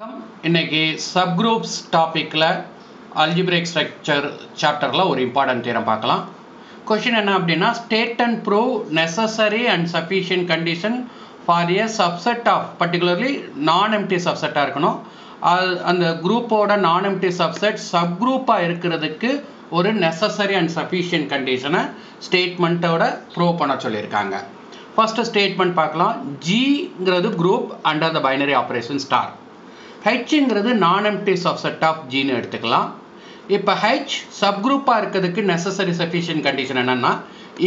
வணக்கம். இன்னைக்கு சப்குரூப்ஸ் டாப்பிக்கில் அல்ஜிபிரிக் ஸ்ட்ரக்சர் சாப்டரில் ஒரு இம்பார்ட்டன்ட் தீரம் பார்க்கலாம். கொஷின் என்ன அப்படின்னா state and prove necessary and sufficient condition for a subset of particularly non empty சப்செட்டாக இருக்கணும். அது அந்த குரூப்போட நான் எம்டி சப்செட் சப்குரூப்பாக இருக்கிறதுக்கு ஒரு நெசசரி அண்ட் சஃபிஷியன்ட் கண்டிஷனை ஸ்டேட்மெண்ட்டோட ப்ரூவ் பண்ண சொல்லியிருக்காங்க. ஃபஸ்ட்டு ஸ்டேட்மெண்ட் பார்க்கலாம். ஜிங்கிறது group under the binary operation star ஹெச்ங்கிறது non empty subset of ஜீனு எடுத்துக்கலாம். இப்போ ஹெச் சப்குரூப்பாக இருக்கிறதுக்கு நெசசரி சஃபிஷியன்ட் கண்டிஷன் என்னென்னா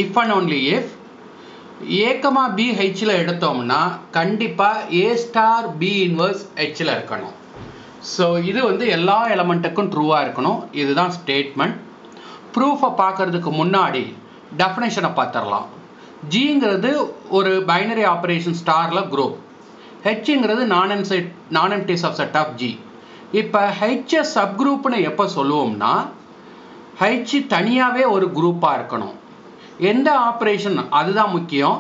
if and only if a comma b ஹெச்சில் எடுத்தோம்னா கண்டிப்பாக ஏ ஸ்டார் பி இன்வர்ஸ் ஹெச்சில் இருக்கணும். ஸோ இது வந்து எல்லா எலமெண்ட்டுக்கும் ட்ரூவாக இருக்கணும். இதுதான் ஸ்டேட்மெண்ட் ப்ரூஃபை பார்க்கறதுக்கு முன்னாடி டெஃபினேஷனை பார்த்துடலாம். ஜிங்கிறது ஒரு பைனரி ஆப்ரேஷன் ஸ்டாரில் குரூப் ஹெச்ங்கிறது non M set non empty subset of G இப்போ ஹெச்சை சப்குரூப்னு எப்போ சொல்லுவோம்னா ஹெச் தனியாகவே ஒரு குரூப்பாக இருக்கணும். எந்த ஆப்ரேஷன் அதுதான் முக்கியம்.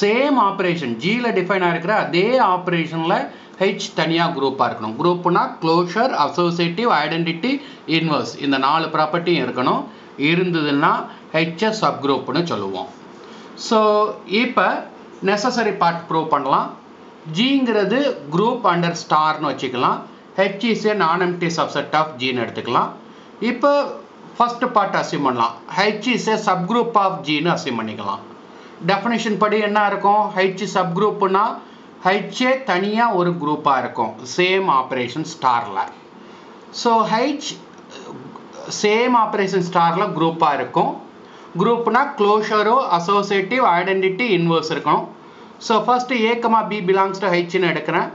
சேம் ஆப்ரேஷன் ஜியில் டிஃபைன் ஆகிருக்கிற அதே ஆப்ரேஷனில் ஹெச் தனியாக குரூப்பாக இருக்கணும். குரூப்னா க்ளோஷர் அசோசியேட்டிவ் ஐடென்டிட்டி இன்வர்ஸ் இந்த நாலு ப்ராப்பர்ட்டியும் இருக்கணும். இருந்ததுன்னா ஹெச்சை சப்குரூப்னு சொல்லுவோம். ஸோ இப்போ நெசசரி பார்ட் ப்ரூவ் பண்ணலாம். ஜிங்கிறது குரூப் அண்டர் ஸ்டார்னு வச்சுக்கலாம். ஹெச் இஸ் ஏ நான் எம்டி சப்செட் ஆஃப் ஜின்னு எடுத்துக்கலாம். இப்போ ஃபஸ்ட்டு பார்ட் அசியூம் பண்ணலாம். H is a subgroup of gin assume பண்ணிக்கலாம். டெஃபினேஷன் படி என்ன இருக்கும்? ஹெச் சப்குரூப்னா ஹெச்ஏ தனியாக ஒரு குரூப்பாக இருக்கும். சேம் ஆப்ரேஷன் ஸ்டாரில் ஸோ ஹெச் சேம் ஆப்ரேஷன் ஸ்டாரில் குரூப்பாக இருக்கும். குரூப்னா க்ளோஷரோ அசோசியேட்டிவ் ஐடென்டிட்டி இன்வர்ஸ் இருக்கணும். So first a comma b belongs to ஹெச்னு எடுக்கிறேன்.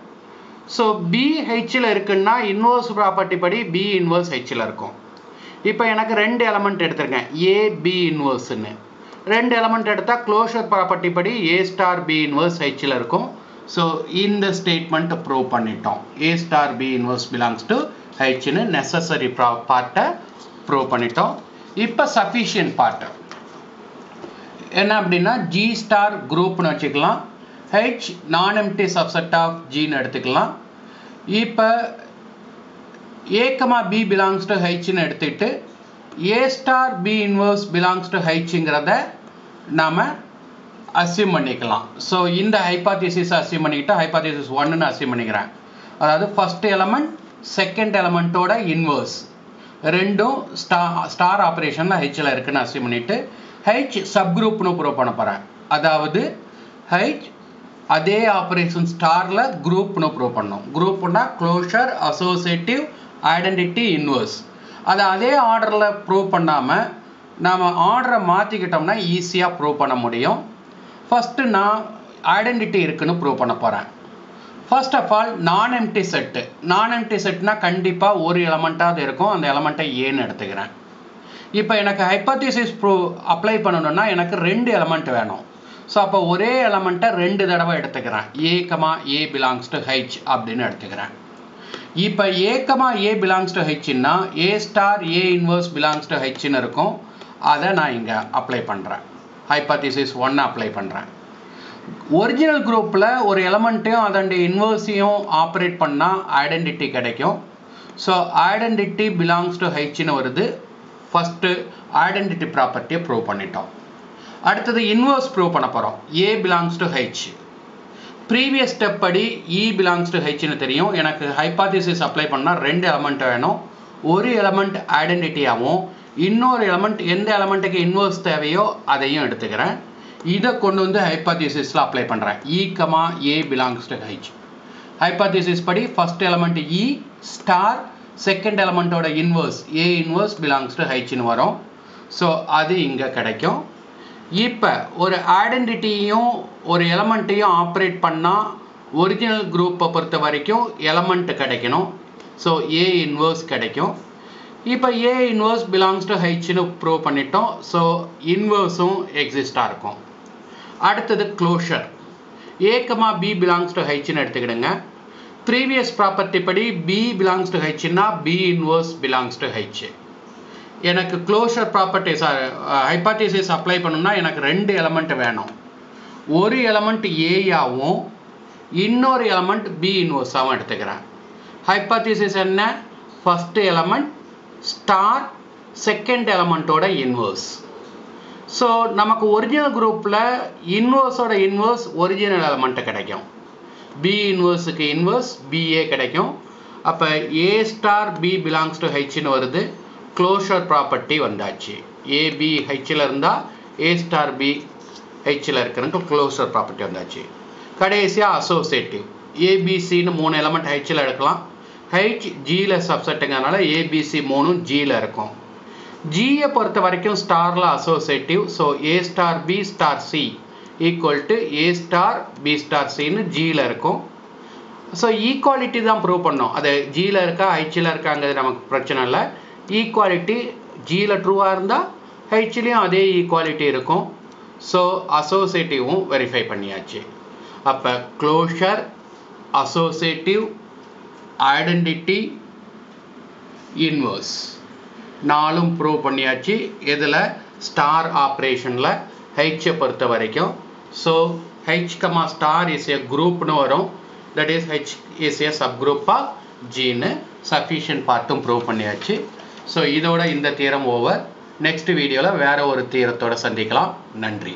ஸோ பி ஹெச்சில் இருக்குன்னா இன்வர்ஸ் ப்ராப்பர்ட்டி படி பி இன்வர்ஸ் ஹெச்சில் இருக்கும். இப்போ எனக்கு ரெண்டு எலமெண்ட் எடுத்திருக்கேன். ஏ பி இன்வர்ஸ்னு ரெண்டு எலமெண்ட் எடுத்தால் க்ளோஷர் ப்ராப்பர்ட்டி படி ஏ ஸ்டார் பி இன்வர்ஸ் ஹெச்சில் இருக்கும். ஸோ இந்த ஸ்டேட்மெண்ட் ப்ரூவ் பண்ணிட்டோம். A star b inverse belongs to ஹெச்னு necessary ப்ரா பார்ட்டை ப்ரூவ் பண்ணிட்டோம். இப்போ சஃபிஷியன்ட் பார்ட்டு என்ன அப்படின்னா ஜி ஸ்டார் குரூப்னு வச்சுக்கலாம். ஹெச் நான் எம்டி சப்செட் ஆஃப் ஜின்னு எடுத்துக்கலாம். இப்போ ஏக்கமா பி பிலாங்ஸ் டு ஹெச்னு எடுத்துகிட்டு A star B inverse belongs to ஹெச்ங்கிறத நாம் அசியூம் பண்ணிக்கலாம். ஸோ இந்த ஹைபாத்திசிஸ் அசியூம் பண்ணிக்கிட்டு ஹைபாத்திசிஸ் ஒன்னுன்னு அசியூம் பண்ணிக்கிறேன். அதாவது ஃபஸ்ட் எலமெண்ட் செகண்ட் எலமெண்ட்டோட இன்வர்ஸ் ரெண்டும் ஸ்டா ஸ்டார் ஆப்ரேஷனில் ஹெச்சில் இருக்குன்னு அசியூம் பண்ணிவிட்டு ஹெச் சப்குரூப்னு ப்ரூவ் பண்ண போகிறேன் அதாவது ஹெச் அதே ஆப்ரேஷன் ஸ்டாரில் குரூப்னு ப்ரூவ் பண்ணோம். குரூப்னா க்ளோஷர் அசோசியேட்டிவ் ஐடென்டிட்டி இன்வர்ஸ் அதை அதே ஆர்டரில் ப்ரூவ் பண்ணாமல் நாம் ஆர்டரை மாற்றிக்கிட்டோம்னா ஈஸியாக ப்ரூவ் பண்ண முடியும். ஃபஸ்ட்டு நான் ஐடென்டிட்டி இருக்குன்னு ப்ரூவ் பண்ண போகிறேன் first of all non empty set non empty செட்னா கண்டிப்பாக ஒரு எலமெண்ட்டாவது இருக்கும். அந்த எலமெண்ட்டை ஏன்னு எடுத்துக்கிறேன். இப்போ எனக்கு ஹைப்போதிசிஸ் ப்ரூ அப்ளை பண்ணணும்னா எனக்கு ரெண்டு எலமெண்ட் வேணும். ஸோ அப்போ ஒரே எலமெண்ட்டை ரெண்டு தடவை எடுத்துக்கிறேன். ஏக்கமா ஏ பிலாங்ஸ் டு ஹெச் அப்படின்னு எடுத்துக்கிறேன். இப்போ a comma a belongs to ஹெச்னா a star a inverse belongs to ஹெச்னு இருக்கும். அதை நான் இங்கே அப்ளை பண்ணுறேன் ஹைப்பத்திசிஸ் ஒன்று அப்ளை பண்ணுறேன் ஒரிஜினல் குரூப்பில் ஒரு எலமெண்ட்டையும் அதனுடைய இன்வர்ஸையும் ஆப்ரேட் பண்ணால் ஐடென்டிட்டி கிடைக்கும். ஸோ ஐடென்டிட்டி பிலாங்ஸ் டு ஹெச்னு வருது. ஃபஸ்ட்டு ஐடென்டிட்டி ப்ராப்பர்ட்டியை ப்ரூவ் பண்ணிட்டோம். அடுத்தது இன்வர்ஸ் ப்ரூவ் பண்ண போகிறோம் a belongs to H previous step படி இ பிலாங்ஸ் டு ஹெச்னு தெரியும். எனக்கு ஹைபாதிசிஸ் அப்ளை பண்ணால் ரெண்டு எலமெண்ட் வேணும். ஒரு எலமெண்ட் ஐடென்டிட்டியாகவும் இன்னொரு எலமெண்ட் எந்த எலமெண்ட்டுக்கு இன்வர்ஸ் தேவையோ அதையும் எடுத்துக்கிறேன். இதை கொண்டு வந்து ஹைபாதிசிஸில் அப்ளை பண்ணுறேன் e comma a belongs to H hypothesis படி first element e star second எலமெண்ட்டோட inverse a inverse belongs to ஹைச்சின்னு வரும். ஸோ அது இங்கே கிடைக்கும். இப்போ ஒரு ஐடென்டிட்டியும் ஒரு எலமெண்ட்டையும் ஆப்ரேட் பண்ணால் ஒரிஜினல் குரூப்பை பொறுத்த வரைக்கும் எலமெண்ட் கிடைக்கணும். ஸோ ஏ இன்வர்ஸ் கிடைக்கும். இப்போ ஏ இன்வர்ஸ் பிலாங்ஸ் டு ஹெச்னு ப்ரூவ் பண்ணிட்டோம். ஸோ இன்வர்ஸும் எக்ஸிஸ்டாக இருக்கும். அடுத்தது closure a comma b belongs to ஹெச்னு எடுத்துக்கிடுங்க. ப்ரீவியஸ் ப்ராப்பர்ட்டி படி b belongs to ஹெச்னா b inverse belongs to H எனக்கு க்ளோஷர் ப்ராப்பர்ட்டிஸ் ஹைபாத்திசிஸ் அப்ளை பண்ணணும்னா எனக்கு ரெண்டு எலமெண்ட் வேணும். ஒரு எலமெண்ட் ஏயாவும் இன்னொரு எலமெண்ட் பி இன்வர்ஸாகவும் எடுத்துக்கிறேன். ஹைப்பாத்திசிஸ் என்ன? ஃபஸ்ட்டு எலமெண்ட் ஸ்டார் செகண்ட் எலமெண்ட்டோட இன்வர்ஸ் ஸோ நமக்கு ஒரிஜினல் குரூப்பில் இன்வர்ஸோட இன்வர்ஸ் ஒரிஜினல் எலமெண்ட்டு கிடைக்கும். பி இன்வர்ஸுக்கு இன்வர்ஸ் பிஏ கிடைக்கும். அப்போ a star b belongs to ஹெச்னு வருது. க்ளோஷர் ப்ராப்பர்ட்டி வந்தாச்சு. ஏபி ஹெச்சில் இருந்தால் ஏ ஸ்டார் பி ஹெச்சில் இருக்கிறதுக்கு க்ளோஷர் ப்ராப்பர்ட்டி வந்தாச்சு. கடைசியாக அசோசியேட்டிவ் ஏபிசின்னு மூணு எலமெண்ட் ஹெச்சில் எடுக்கலாம். ஹெச் ஜியில் சப்செட்டுங்கிறனால ஏபிசி மூணும் ஜியில் இருக்கும். ஜியை பொறுத்த வரைக்கும் ஸ்டாரில் associative so a star b star c equal to a star b star சின்னு ஜியில் இருக்கும். ஸோ ஈக்குவாலிட்டி தான் ப்ரூவ் பண்ணோம். அது ஜியில் இருக்கா ஹைச்சியில் இருக்காங்கிறது நமக்கு பிரச்சனை இல்லை. ஈக்குவாலிட்டி ஜியில் ட்ரூவாக இருந்தால் ஹைச்சிலையும் அதே ஈக்குவாலிட்டி இருக்கும். ஸோ அசோசியேட்டிவும் வெரிஃபை பண்ணியாச்சு. அப்போ க்ளோஷர் அசோசியேட்டிவ் ஐடென்டிட்டி இன்வர்ஸ் நாலும் ப்ரூவ் பண்ணியாச்சு. இதில் ஸ்டார் ஆப்ரேஷனில் ஹைச்சை பொறுத்த வரைக்கும். So H comma star is a குரூப்னு வரும். That is H is a subgroup of gin sufficient பார்ட்டும் ப்ரூவ் பண்ணியாச்சு. ஸோ இதோட இந்த தீரம் ஓவர் நெக்ஸ்ட் வீடியோவில் வேறு ஒரு தீரத்தோட சந்திக்கலாம். நன்றி.